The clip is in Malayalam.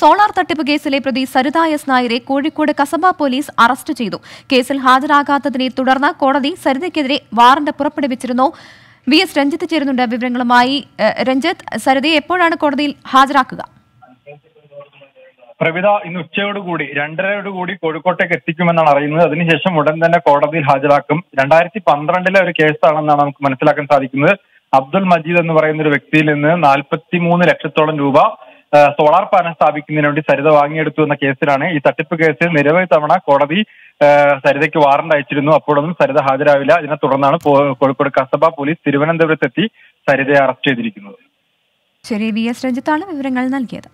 സോളാർ തട്ടിപ്പ് കേസിലെ പ്രതി സരിത എസ് നായരെ കോഴിക്കോട് കസബ പോലീസ് അറസ്റ്റ് ചെയ്തു. കേസിൽ ഹാജരാകാത്തതിനെ തുടർന്ന് കോടതി സരിതയ്ക്കെതിരെ വാറന്റ് പുറപ്പെടുവിച്ചിരുന്നു. വി എസ് രഞ്ജിത്ത് ചേരുന്നുണ്ട് വിവരങ്ങളുമായി. രഞ്ജിത്ത് സരിതയെ എപ്പോഴാണ് കോടതിയിൽ ഹാജരാക്കുക? പ്രവിത ഇന്ന് ഉച്ചയോടുകൂടി രണ്ടരയോടുകൂടി കോഴിക്കോട്ടേക്ക് എത്തിക്കുമെന്നാണ് അറിയുന്നത്. അതിനുശേഷം ഉടൻ തന്നെ കോടതിയിൽ ഹാജരാക്കും. രണ്ടായിരത്തി പന്ത്രണ്ടിലെ ഒരു കേസാണെന്നാണ് നമുക്ക് മനസ്സിലാക്കാൻ സാധിക്കുന്നത്. അബ്ദുൾ മജീദ് എന്ന് പറയുന്ന ഒരു വ്യക്തിയിൽ നിന്ന് നാൽപ്പത്തി മൂന്ന് ലക്ഷത്തോളം രൂപ സോളാർ പാനൽ സ്ഥാപിക്കുന്നതിന് വേണ്ടി സരിത വാങ്ങിയെടുത്തു എന്ന കേസിലാണ് ഈ തട്ടിപ്പ് കേസിൽ നിരവധി തവണ കോടതി സരിതയ്ക്ക് വാറണ്ട് അയച്ചിരുന്നു. അപ്പോഴൊന്നും സരിത ഹാജരാവില്ല. അതിനെ തുടർന്നാണ് കോഴിക്കോട് കസബ പോലീസ് തിരുവനന്തപുരത്തെത്തി സരിതയെ അറസ്റ്റ് ചെയ്തിരിക്കുന്നത്. ശരി വി എസ് രഞ്ജിത്താണ് വിവരങ്ങൾ നൽകിയത്.